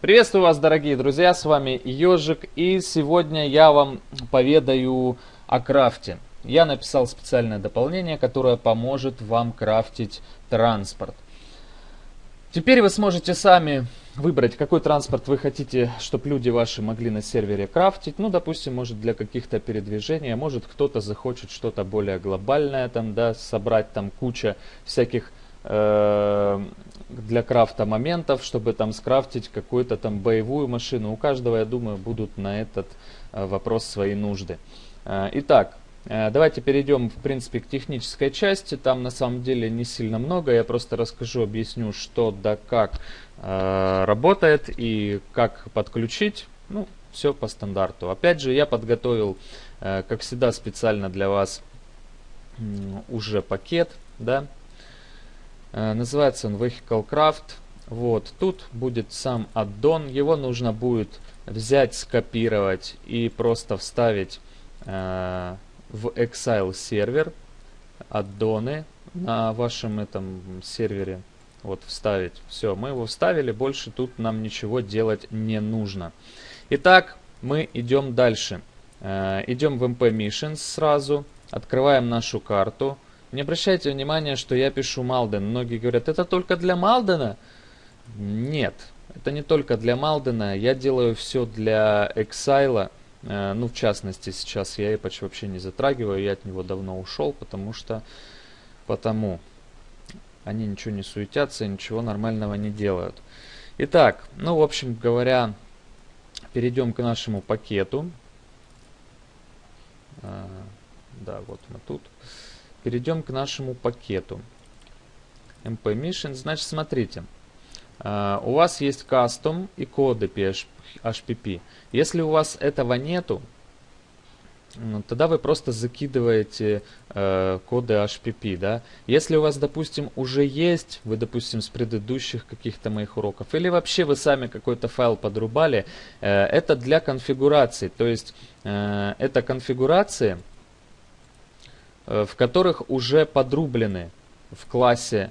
Приветствую вас, дорогие друзья, с вами Ежик, и сегодня я вам поведаю о крафте. Я написал специальное дополнение, которое поможет вам крафтить транспорт. Теперь вы сможете сами выбрать, какой транспорт вы хотите, чтобы люди ваши могли на сервере крафтить. Ну, допустим, может для каких-то передвижений, а может кто-то захочет что-то более глобальное, там, да, собрать там куча всяких для крафта моментов, чтобы там скрафтить какую-то там боевую машину. У каждого, я думаю, будут на этот э, вопрос свои нужды. Э, итак, э, давайте перейдем, в принципе, к технической части. Там на самом деле не сильно много. Я просто расскажу, объясню, что да как Э, работает и как подключить. Ну, все по стандарту. Опять же, я подготовил, э, как всегда, специально для вас уже пакет, да. Э, называется он Vehicle Craft. Вот, тут будет сам аддон. Его нужно будет взять, скопировать и просто вставить в Exile сервер аддоны на вашем этом сервере вот вставить. Все, мы его вставили, больше тут нам ничего делать не нужно. Итак, мы идем дальше. Э, идем в MP Missions сразу, открываем нашу карту. Не обращайте внимания, что я пишу Малден. Многие говорят, это только для Малдена? Нет, это не только для Малдена. Я делаю все для Exile. Э, ну, в частности, сейчас я Apache вообще не затрагиваю. Я от него давно ушел, потому что... Потому они ничего не суетятся, ничего нормального не делают. Итак, ну, в общем говоря, перейдем к нашему пакету. А, да, вот мы тут. Перейдем к нашему пакету. MP Mission. Значит, смотрите. Uh, у вас есть custom и коды PHP. Если у вас этого нету, ну, тогда вы просто закидываете э, коды HPP, да. Если у вас, допустим, уже есть, вы, допустим, с предыдущих каких-то моих уроков, или вообще вы сами какой-то файл подрубали, э, это для конфигурации, то есть э, это конфигурации, в которых уже подрублены в классе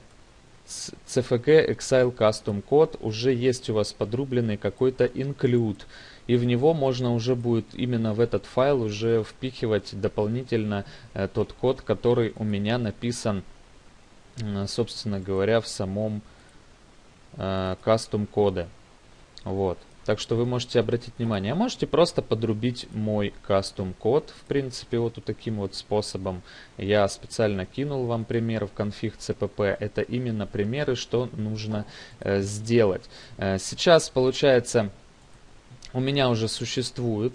CFG Exile Custom Code уже есть у вас подрубленный какой-то include и в него можно уже будет именно в этот файл уже впихивать дополнительно э, тот код, который у меня написан, э, собственно говоря, в самом э, custom коде. Вот. Так что вы можете обратить внимание. А можете просто подрубить мой кастом код. В принципе, вот таким вот способом. Я специально кинул вам пример в конфиг CPP. Это именно примеры, что нужно э, сделать. Э, сейчас получается у меня уже существует.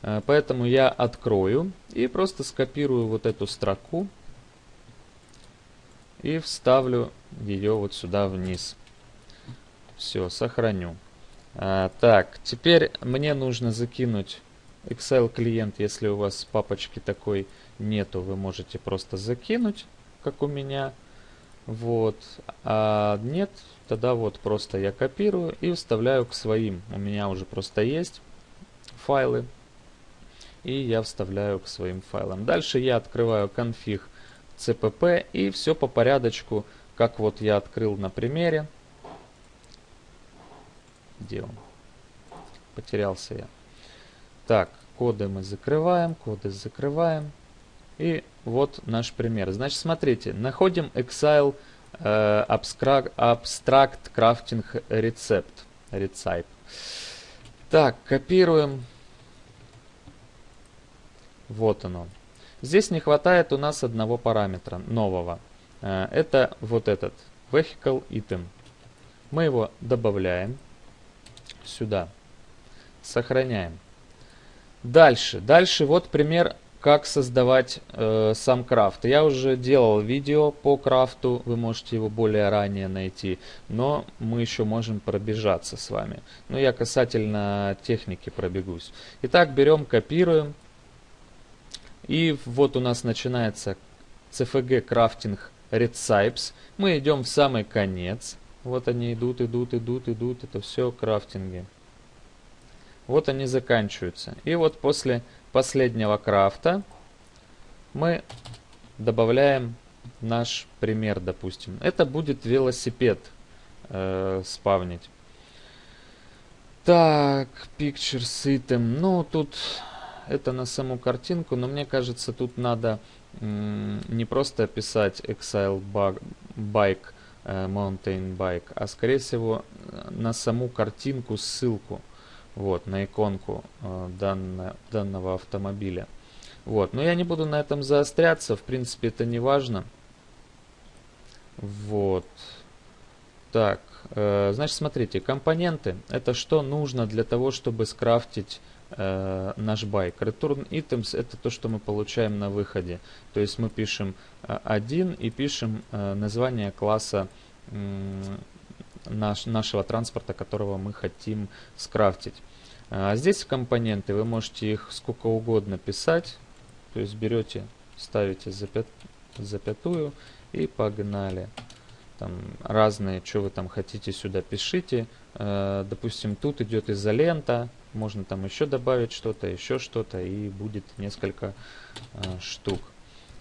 Э, поэтому я открою и просто скопирую вот эту строку и вставлю ее вот сюда вниз. Все, сохраню. А, так, теперь мне нужно закинуть Excel клиент, если у вас папочки такой нету, вы можете просто закинуть, как у меня. Вот. А нет, тогда вот просто я копирую и вставляю к своим. У меня уже просто есть файлы. И я вставляю к своим файлам. Дальше я открываю конфиг cpp и все по порядочку, как вот я открыл на примере. Где он? Потерялся я. Так, коды мы закрываем, коды закрываем. И вот наш пример. Значит, смотрите, находим Exile э, Abstract, Abstract Crafting Recept. Recipe. Так, копируем. Вот оно. Здесь не хватает у нас одного параметра нового. Э, это вот этот. Vehicle Item. Мы его добавляем сюда. Сохраняем. Дальше. Дальше вот пример как создавать э, сам крафт. Я уже делал видео по крафту, вы можете его более ранее найти, но мы еще можем пробежаться с вами. Но я касательно техники пробегусь. Итак, берем, копируем. И вот у нас начинается CFG Crafting Recipes. Мы идем в самый конец. Вот они идут, идут, идут, идут. Это все крафтинги. Вот они заканчиваются. И вот после последнего крафта мы добавляем наш пример, допустим. Это будет велосипед э, спавнить. Так, Pictures Item. Ну, тут это на саму картинку, но мне кажется, тут надо не просто писать Exile Bike Mountain Bike, а скорее всего на саму картинку ссылку, вот, на иконку э, данного, данного автомобиля. Вот, но я не буду на этом заостряться, в принципе это не важно. Вот. Так, э, значит, смотрите, компоненты это что нужно для того, чтобы скрафтить э, наш байк. Return items это то, что мы получаем на выходе. То есть мы пишем э, один и пишем э, название класса э, наш, нашего транспорта, которого мы хотим скрафтить. А здесь компоненты, вы можете их сколько угодно писать. То есть берете, ставите запят, запятую и погнали там разные, что вы там хотите сюда пишите. Э, допустим, тут идет изолента, можно там еще добавить что-то, еще что-то, и будет несколько э, штук.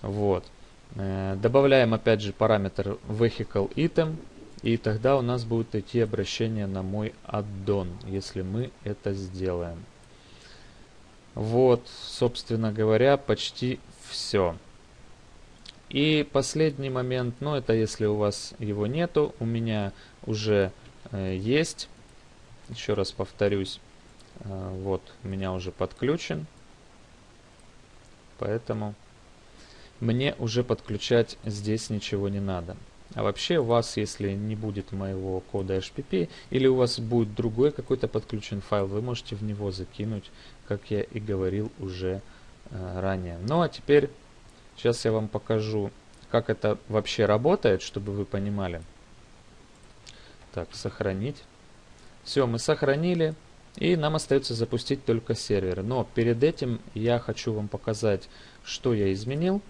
Вот. Э, добавляем опять же параметр vehicle item, и тогда у нас будет идти обращение на мой аддон, если мы это сделаем. Вот, собственно говоря, почти все. И последний момент, ну это если у вас его нету, у меня уже э, есть. Еще раз повторюсь, вот у меня уже подключен. Поэтому мне уже подключать здесь ничего не надо. А вообще у вас, если не будет моего кода HPP, или у вас будет другой какой-то подключен файл, вы можете в него закинуть, как я и говорил уже э, ранее. Ну а теперь Сейчас я вам покажу, как это вообще работает, чтобы вы понимали. Так, сохранить. Все, мы сохранили. И нам остается запустить только сервер. Но перед этим я хочу вам показать, что я изменил.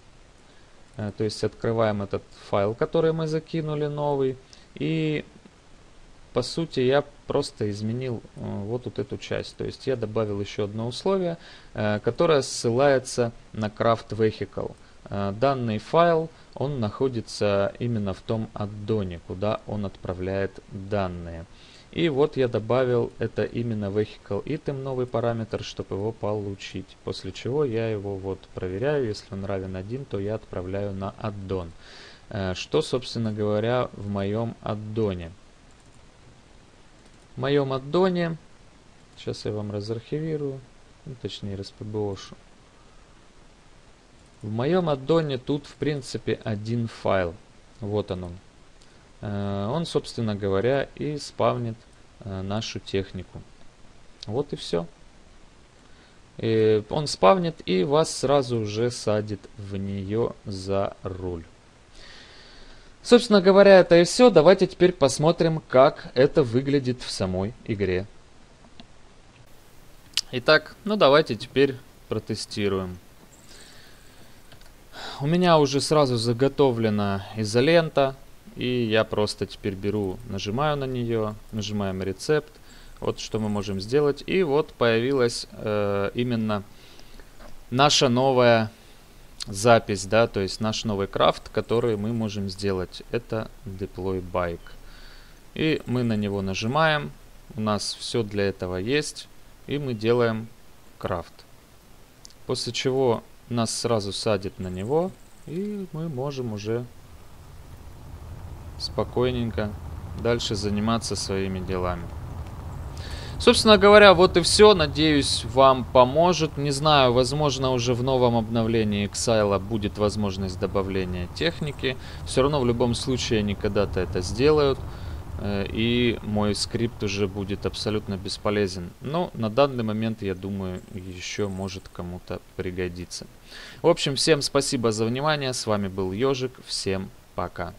Э, то есть открываем этот файл, который мы закинули, новый. И по сути я просто изменил э, вот, вот эту часть. То есть я добавил еще одно условие, э, которое ссылается на Craft Vehicle. Данный файл, он находится именно в том аддоне, куда он отправляет данные. И вот я добавил это именно vehicle item, новый параметр, чтобы его получить. После чего я его вот проверяю, если он равен 1, то я отправляю на аддон. Э, что, собственно говоря, в моем аддоне? В моем аддоне, сейчас я вам разархивирую, ну, точнее распбошу. В моем аддоне тут, в принципе, один файл. Вот он. он. Э, он, собственно говоря, и спавнит э, нашу технику. Вот и все. И он спавнит и вас сразу же садит в нее за руль. Собственно говоря, это и все. Давайте теперь посмотрим, как это выглядит в самой игре. Итак, ну давайте теперь протестируем. У меня уже сразу заготовлена изолента. И я просто теперь беру, нажимаю на нее, нажимаем рецепт. Вот что мы можем сделать. И вот появилась э, именно наша новая запись, да, то есть наш новый крафт, который мы можем сделать. Это deploy bike. И мы на него нажимаем. У нас все для этого есть. И мы делаем крафт. После чего нас сразу садит на него, и мы можем уже спокойненько дальше заниматься своими делами. Собственно говоря, вот и все. Надеюсь, вам поможет. Не знаю, возможно, уже в новом обновлении Exile будет возможность добавления техники. Все равно в любом случае они когда-то это сделают. Э, и мой скрипт уже будет абсолютно бесполезен. Но на данный момент, я думаю, еще может кому-то пригодиться. В общем, всем спасибо за внимание. С вами был Ежик. Всем пока.